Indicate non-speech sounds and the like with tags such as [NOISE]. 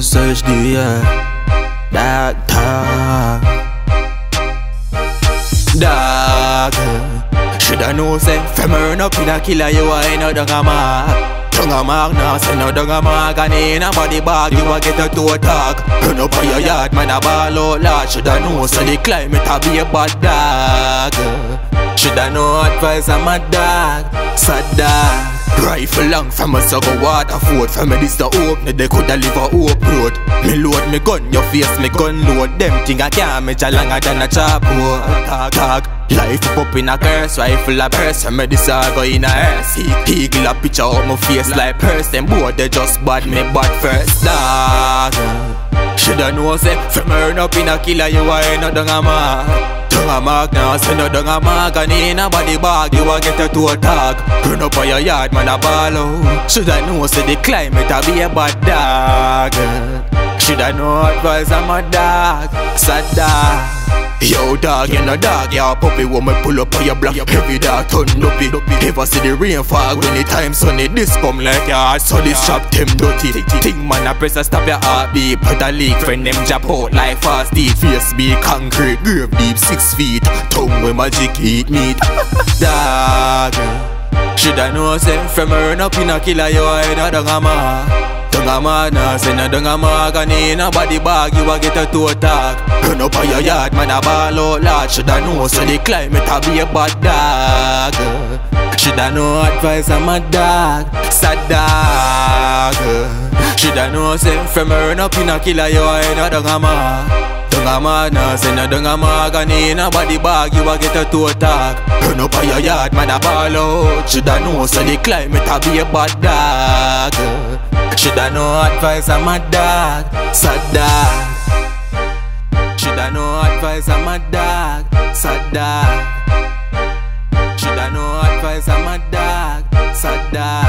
search the. Dog talk. Dog. Shoulda know say Femmer up in a killer you a ain't no dung a mark. Dung a mark now say no dung a mark. And in a body bag you a get a toe talk. Run up on your yard man a ball out loud. Shoulda know say the climate a be a bad dog. Shoulda know advice I'm a dog. Sad dog Rifle long from a so go Waterford From me this the open they coulda live a hope road. Me load me gun your face me gun load. Them thing I can't measure longer than a chopboard Tag tag. Life up up in a curse Rifle a burst From me this a go in a hearse. Eagle a picture out my face like purse. Them boy they just bad me bad first. Dog. Shoulda know say From earn up in a killer you a ain't no dung a mark Dung a mark now, send no dung a mark And in a body bag, you a get a toe tag. Run up on your yard, man a ball out. Shoulda know say the climate a be a bad dog. Shoulda know advice I'm a dog, sad dog Yo dog, you know dog, yeah puppy when me pull up on your block. Heavy dog, turn it. Ever see the rain fall? When the time sunny This come like your heart, so this chop them dirty. Think man a press a stop your heartbeat Put a leak, friend them jab out like fast teeth. Face be concrete, grave deep six feet. Tongue with magic eat meat. [LAUGHS] Dog Shoulda know say from a run up in a killer you a head a dung a Dung a madness, say no dung a mark And in a body bag you a get a toe tag. Run up on your yard man a ball out loud Shoulda know say the climate a be a bad dog. Shoulda know advice I'm a dog, sad dog. Shoulda know say from a run up in a killer you a head a dung a. Mark Dung a madness, say no dung a mark And in a body bag you a get a toe tag. Run up on your yard man a ball out. Shoulda know say the climate a be a bad dog Shoulda no advice, I'm a dog, sad dog. Shoulda no advice, I'm a dog, sad dog. Shoulda no advice, I'm a dog, sad dog.